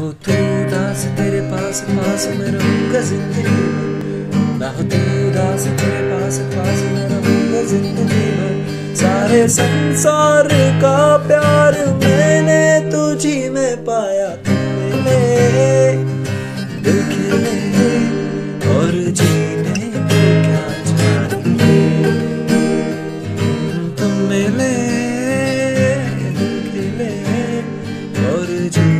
हो तू दास तेरे पास पास में रहूँगा ज़िंदगी। भर ना हो तू दास तेरे पास पास में रहूँगा ज़िंदगी। में सारे संसार का प्यार मैंने तुझी में पाया तूने। दिल और जीने मिले और जीने